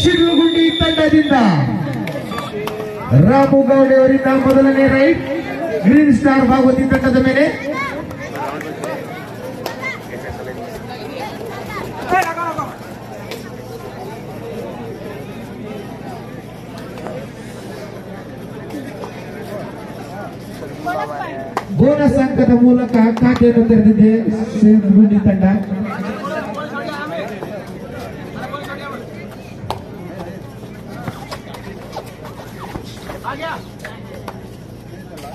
ಶಿಡ್ಲುಗುಂಡಿ ತಂಡದಿಂದ ರಾಮು ಗೌಡೆ ಅವರಿಂದ ಮೊದಲನೇ ರೈಟ್ ಗ್ರೀನ್ ಸ್ಟಾರ್ ಭಾಗವತಿ ತಂಡದ ಮೇಲೆ ಬೋನಸ್ ಅಂಕದ ಮೂಲಕ ಖಾತೆಯನ್ನು ತೆರೆದಿದೆ ಶಿಡ್ಲುಗುಂಡಿ ತಂಡ Yeah.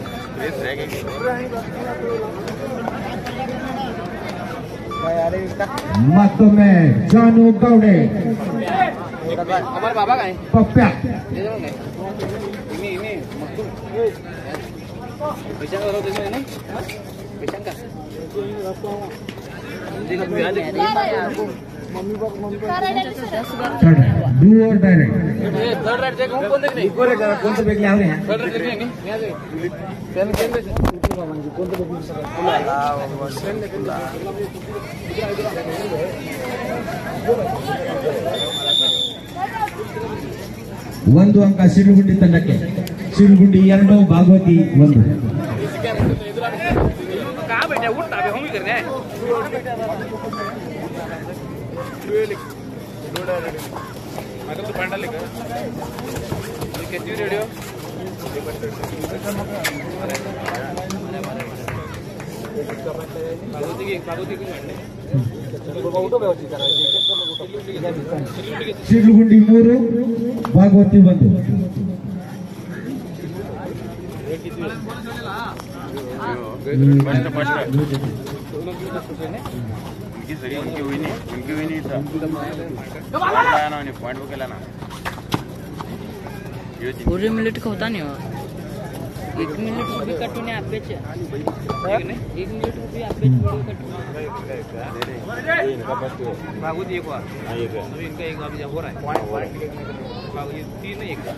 ini, ini ini, gitu ಮತ್ತೊಮ್ಮೆ ini ini ini Bisa enggak? Bisa enggak? Third do और थर्ड राइट देखो कौन देखने ऊपर है कौन से बैग ले आओगे यहां थर्ड राइट देखेंगे यहां से पेन पेन से बैग में सर पेन खुला ಒಂದು भागवती बंद हम्म। उनकी उनकी हुई नहीं उनकी हुई नहीं ना उन्हें पॉइंट वो ना पूरे मिनट का होता नहीं हो एक मिनट भी कटू ने आप एक मिनट भी आप बाबू जी एक इनका एक अभी हो रहा है बाबू जी तीन एक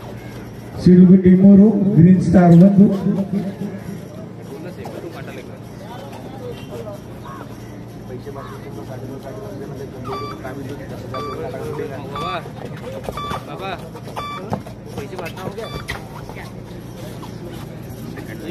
सिलगुड़ी मोरू ग्रीन स्टार बंधु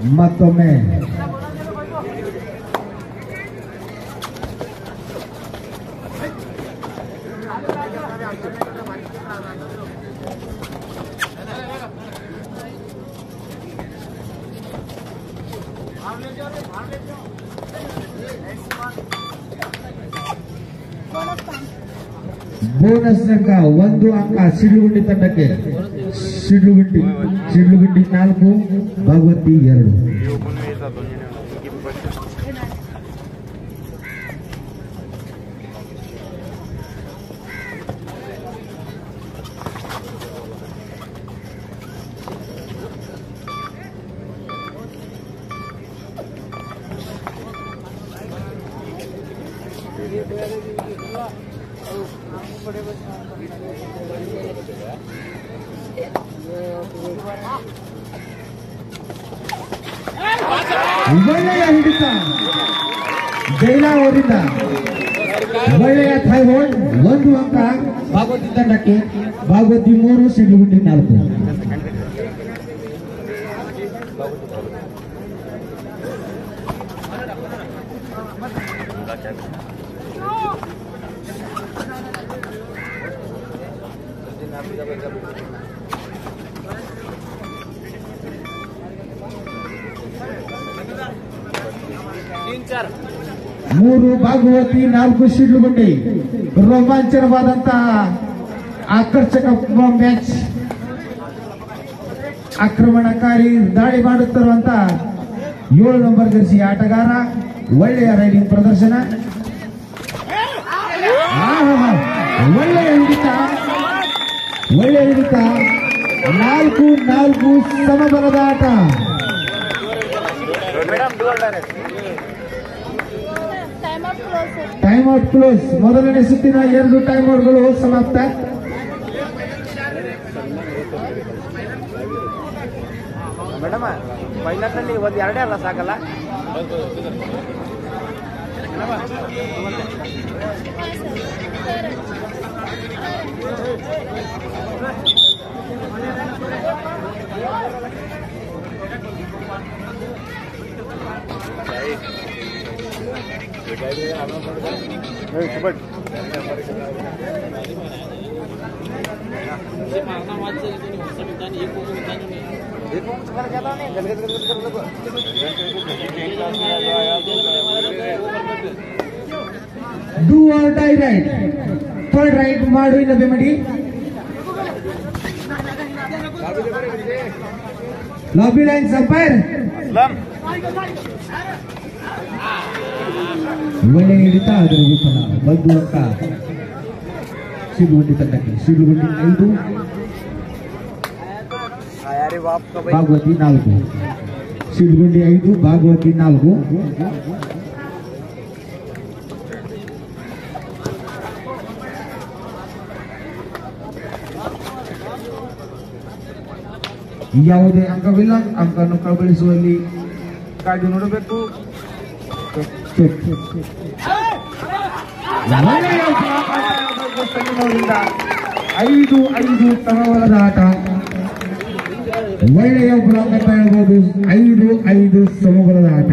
matome ಬೋನಸ್ ಅಂಕ ಒಂದು ಅಂಕ ಸಿಡ್ಲುಗುಂಡಿ ತಂಡಕ್ಕೆ ಸಿಡ್ಲುಗುಂಡಿ ಸಿಡ್ಲುಗುಂಡಿ ನಾಲ್ಕು ಭಗವತಿ ಎರಡು ಒಳ್ಳೆಯ ಹಿಡಿತ ಜೈಲ ಓಡಿದ ಒಳ್ಳೆಯ ಥೈರೋಯ್ಡ್ ಒಂದು ಅಂಕ ಭಾಗವತಿ ತಂಡಕ್ಕೆ ಭಾಗವತಿ ಮೂರು ಸಿಡಿಗುಂಡಿ ನಾಲ್ಕು Thank you. ಮೂರು ಭಾಗವತಿ ನಾಲ್ಕು ಸಿಡ್ಲುಗುಂಡಿ ರೋಮಾಂಚನವಾದಂತ ಆಕರ್ಷಕ ಮ್ಯಾಚ್ ಆಕ್ರಮಣಕಾರಿ ದಾಳಿ ಮಾಡುತ್ತಿರುವಂತ ಏಳು ನಂಬರ್ ಜರ್ಸಿ ಆಟಗಾರ ಒಳ್ಳೆಯ ರೈಡಿಂಗ್ ಪ್ರದರ್ಶನ ಒಳ್ಳೆಯ ಹಿಡಿತ ಒಳ್ಳೆಯ ಹಿಡಿತ ನಾಲ್ಕು ನಾಲ್ಕು ಸಮಬಲದ ಆಟ ಟೈಮ್ ಔಟ್ ಕ್ಲೋಸ್ ಮೊದಲನೇ ಸುತ್ತಿನ ಎರಡು ಟೈಮ್ ಔಟ್ಗಳು ಸಮಾಪ್ತ ಮೇಡಮ್ ಅಲ್ಲಿ ಒಂದು ಎರಡೇ ಅಲ್ಲ ಸಾಕಲ್ಲ do or die raid third raid ಮಾಡಿ ನಬೆ ಮಾಡಿ लॉबी लाइन संपायर Wala yung lita, dalawa pala. Magbuwag ka. Siluan di tandaki. Siluan di naido. Bhagwati nalgo. Siluan di naido, Bhagwati nalgo. ಯಾವುದೇ ಅಂಕವಿಲ್ಲ ಅಂಕನ್ನು ಒಳ್ಳೆಯ ಸನ್ನಿಮದಿಂದ ಐದು ಐದು ತರವಳದ ಆಟ ಒಳ್ಳೆಯ ಬ್ಲಾಕ್ ಅಂತ ಹೇಳ್ಬೋದು ಐದು ಐದು ಸಮುದ್ರದ ಆಟ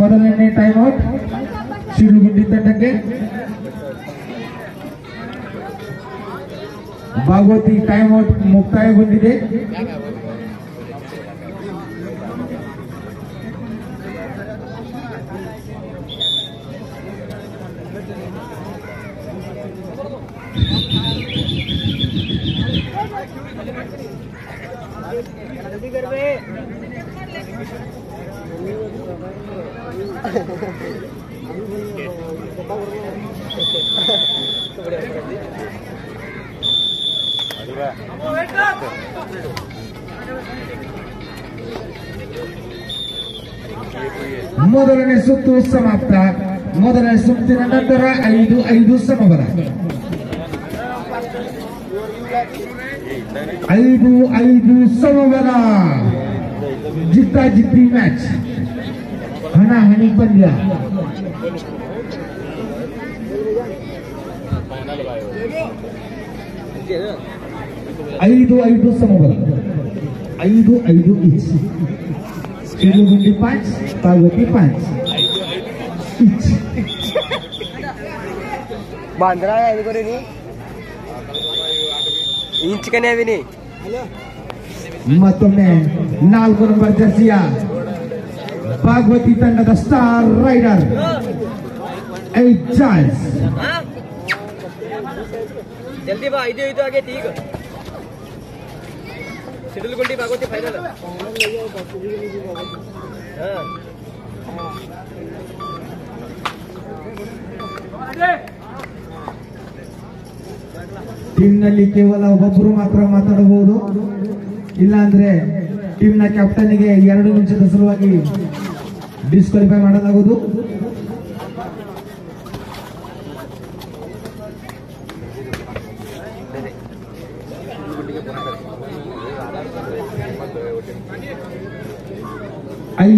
ಮೊದಲನೇ ಟೈಮ್ ಔಟ್ ಶಿರುಗುಂಡಿ ತಂಡಕ್ಕೆ ಭಾಗವತಿ ಟೈಮ್ ಔಟ್ ಮುಕ್ತಾಯಗೊಂಡಿದೆ मोदलने सूत समाप्त मोदल सूक्त नर ईद जिता जिती मैच हना हनी पंद ಐದು ಐದು ಸಮಬಲ ಐದು ಐದು ಇಚ್ ಸೂರ್ಯಗುಂಡಿ ಪಾಂಚ್ ತಾಗತಿ ಪಾಂಚ್ ಇಚ್ ಬಾಂದ್ರಾ ಐದು ಕೊರಿ ಇಂಚ್ ಕನೆ ಅವಿನಿ ಮತ್ತೊಮ್ಮೆ ನಾಲ್ಕು ನಂಬರ್ ಜರ್ಸಿಯ ಭಾಗವತಿ ತಂಡದ ಸ್ಟಾರ್ ರೈಡರ್ ಐ ಚಾಯ್ಸ್ ಜಲ್ದಿ ಬಾ ಐದು ಐದು ಆಗೆ ಈಗ ಫೈನಲ್ ಟೀಮ್ನಲ್ಲಿ ಕೇವಲ ಒಬ್ಬೊಬ್ಬರು ಮಾತ್ರ ಮಾತಾಡಬಹುದು ಇಲ್ಲಾಂದ್ರೆ ಟೀಮ್ನ ಕ್ಯಾಪ್ಟನ್ಗೆ ಎರಡು ನಿಮಿಷದ ಸಲುವಾಗಿ ಡಿಸ್ಕ್ವಾಲಿಫೈ ಮಾಡಲಾಗುವುದು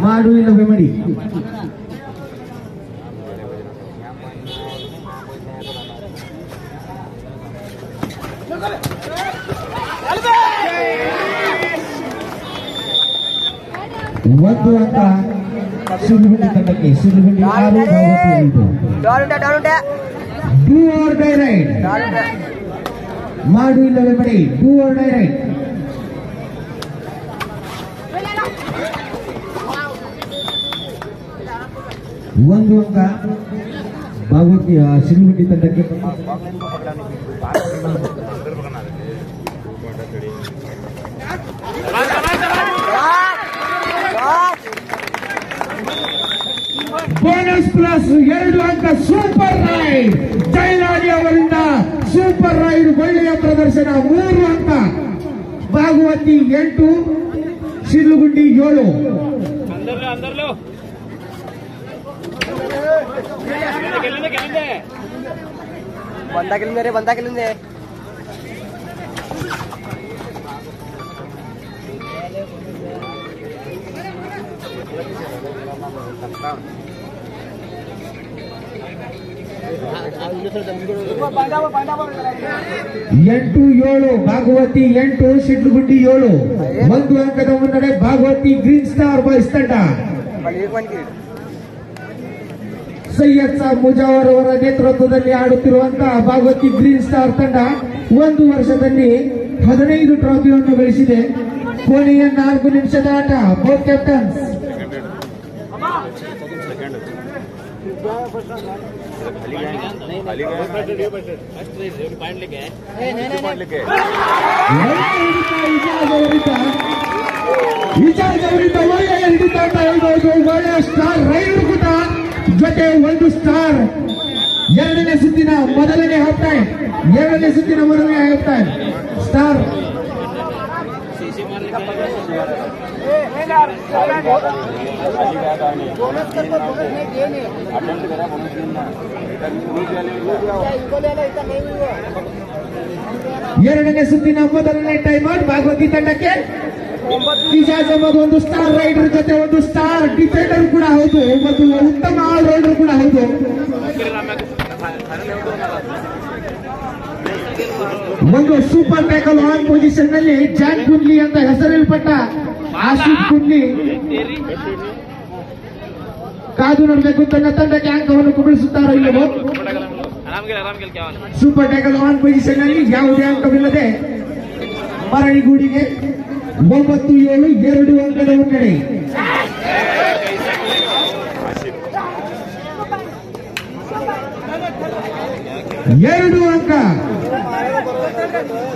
માડવી નવે મળી ಒಂದು ಅಂತ ಸುಳ್ಳುಬಿಂಡಿ ತಂಡಕ್ಕೆ ಸುಳ್ಳುಬಿಂಡಿ ಆರು ಡೂ ಆರ್ ಡೈ ರೈಟ್ ಮಾಡು ಇಲ್ಲವೇ ಬಡಿ ಡೂ ಆರ್ ಡೈ ರೈಟ್ ಒಂದು ಅಂಕ ಭಾಗವತಿಯ ಸಿಲ್ಗುಡ್ಡಿ ತಂಡಕ್ಕೆ ಬೋನಸ್ ಪ್ಲಸ್ ಎರಡು ಅಂಕ ಸೂಪರ್ ರಾಯ್ ಜೈಲಾಡಿ ಅವರಿಂದ ಸೂಪರ್ ರೈಡ್ ಒಳ್ಳೆಯ ಪ್ರದರ್ಶನ ಮೂರು ಅಂಕ ಭಾಗವತಿ ಎಂಟು ಸಿಲ್ಗುಡ್ಡಿ ಏಳು వందకెళ్ళింది రే వందకెళ్ళింది ఎంటు ఏడు భాగవతి ఎంటు సిడ్లుగుడ్డి ఏడు మందు అంకటం ఉన్నాడే భాగవతి గ్రీన్ స్టార్ బాగా ಸೈಯದ್ ಸಾಬ್ ಮುಜಾವರ್ ಅವರ ನೇತೃತ್ವದಲ್ಲಿ ಆಡುತ್ತಿರುವಂತಹ ಭಾಗವತಿ ಗ್ರೀನ್ ಸ್ಟಾರ್ ತಂಡ ಒಂದು ವರ್ಷದಲ್ಲಿ ಹದಿನೈದು ಟ್ರಾಫಿಯನ್ನು ಗಳಿಸಿದೆ ಕೊನೆಯ ನಾಲ್ಕು ನಿಮಿಷದ ಆಟ ಬೋ ಕ್ಯಾಪ್ಟನ್ ಒಳ್ಳೆಯ ಒಳ್ಳೆಯ ಸ್ಟಾರ್ ರೈಲು ಕೂಡ ಜತೆ ಒಂದು ಸ್ಟಾರ್ ಎರಡನೇ ಸುತ್ತಿನ ಮೊದಲನೇ ಹಂತ ಏರನೇ ಸುತ್ತಿನ ಮೊದಲನೇ ಹಂತ ಸ್ಟಾರ್ ಸಿ ಸಿ ಮರಕ್ಕೆ ಆಡಿ ಆಡಿ ಎರಡನೇ ಸುತ್ತಿನ ಮೊದಲನೇ ಟೈಮೌಟ್ ಭಾಗವತಿ ತಟ್ಟಕ್ಕೆ 30ಸಮಯದ ಒಂದು ಸ್ಟಾರ್ ರೈಡರ್ ಜೊತೆ ಒಂದು ಸ್ಟಾರ್ ಡಿಫೆಂಡರ್ ಕೂಡ ಇರುತ್ತೆ ಬಹುತೇ ಉತ್ತಮ ಒಂದು ಸೂಪರ್ ಟ್ಯಾಕಲ್ ಆನ್ ಪೊಸಿಷನ್ ನಲ್ಲಿ ಜಾನ್ ಕುಂಡ್ಲಿ ಅಂತ ಹೆಸರಿಲ್ಪಟ್ಟ ಆಶಿಫ್ ಕುಂಡ್ಲಿ ಕಾದು ನೋಡಬೇಕು ತನ್ನ ತಂಡಕ್ಕೆ ಅಂಕವನ್ನು ಕುಗಳಿಸುತ್ತಾರೋ ಇಲ್ಲವೋ ಸೂಪರ್ ಟ್ಯಾಕಲ್ ಆನ್ ಪೊಸಿಷನ್ ನಲ್ಲಿ ಯಾವುದೇ ಅಂಕವಿಲ್ಲದೆ ಮರಳಿಗೂಡಿಗೆ ಒಂಬತ್ತು ಏಳು ಎರಡು ಅಂಕದ ಮುನ್ನಡೆ ಎರಡು ಅಂಕ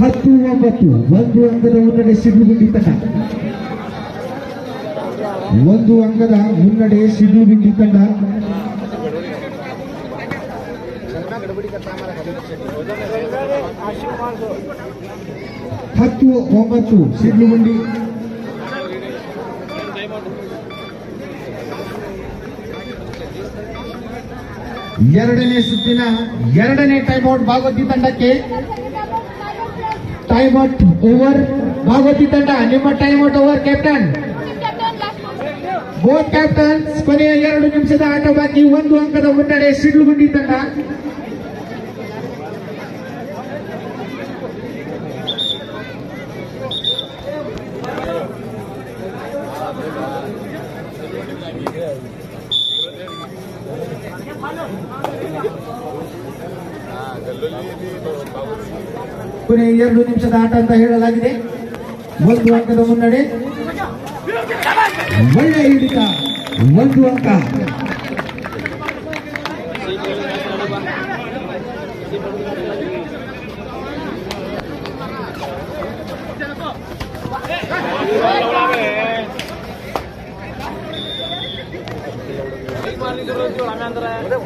ಹತ್ತು ಒಂಬತ್ತು ಒಂದು ಅಂಗದ ಮುನ್ನಡೆ ಸಿಗುಬಿಂಡಿ ತಂಡ ಒಂದು ಅಂಗದ ಮುನ್ನಡೆ ಸಿಗುಬಿಂಡಿ ತಂಡ ಹತ್ತು ಒಂಬತ್ತು ಸಿಡ್ಲುಗುಂಡಿ ಎರಡನೇ ಸುತ್ತಿನ ಎರಡನೇ ಟೈಮ್ ಔಟ್ ಭಾಗವತಿ ತಂಡಕ್ಕೆ ಟೈಮ್ ಔಟ್ ಓವರ್ ಭಾಗವತಿ ತಂಡ ನಿಮ್ಮ ಟೈಮ್ ಔಟ್ ಓವರ್ ಕ್ಯಾಪ್ಟನ್ ಬೋಟ್ ಕ್ಯಾಪ್ಟನ್ ಕೊನೆಯ ಎರಡು ನಿಮಿಷದ ಆಟ ಬಾಕಿ ಒಂದು ಅಂಕದ ಮುನ್ನಡೆ ಸಿಡ್ಲುಗುಂಡಿ ತಂಡ ಎರಡು ನಿಮಿಷದ ಆಟ ಅಂತ ಹೇಳಲಾಗಿದೆ ಒಂದು ಅಂಕದ ಮುನ್ನಡೆ ಒಳ್ಳೆ ಹಿಡಿತ ಒಂದು ಅಂಕ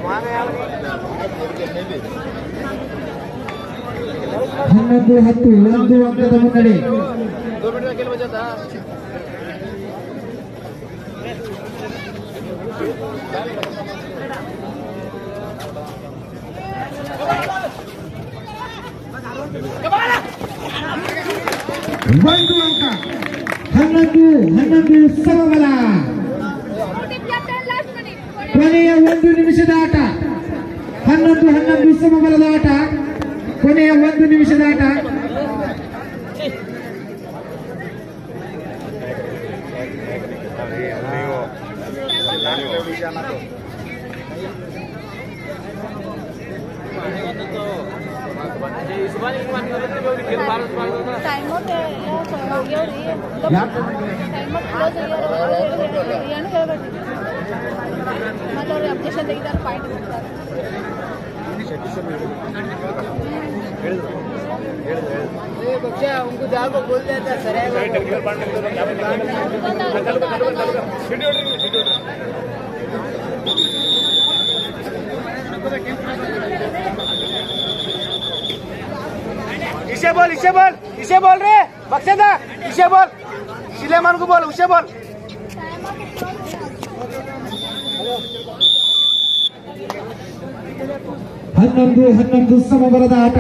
ಮಾನ ಹನ್ನೊಂದು ಹತ್ತು ಒಂದು ಅಂಕದ ಮುನ್ನಡೆ ಒಂದು ಅಂಕ ಹನ್ನೊಂದು ಹನ್ನೊಂದು ಸಮಬಲ ಕೊನೆಯ ಒಂದು ನಿಮಿಷದ ಆಟ ಹನ್ನೊಂದು ಹನ್ನೊಂದು ಸಮಬಲದ ಆಟ ಕೊನೆಯ ಒಂದು ನಿಮಿಷದ ಆಟ ಮತ್ತವ್ರಿಗೆ ಅಬ್ಜೆಕ್ಷನ್ ತೆಗಿತಾರೆ ಪಾಯಿಂಟ್ ಕೊಡ್ತಾರೆ उनको बोल देता सर इसे बोल इसे बोल इसे बोल रे था इसे बोल सिलेमान को बोल उसे बोल ಹನ್ನೊಂದು ಹನ್ನೊಂದು ಸಮಬಲದ ಆಟ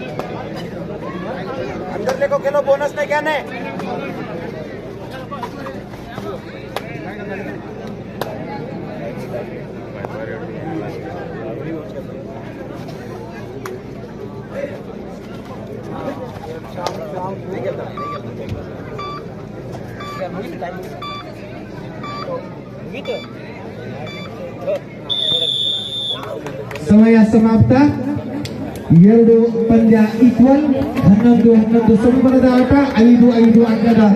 अंदर देखो खेलो बोनस नहीं क्या समय समाप्त Dia penjahit ikwan, hanam tuh, hanam tuh, sumpah ada apa, ayo dua, ayo dua, ada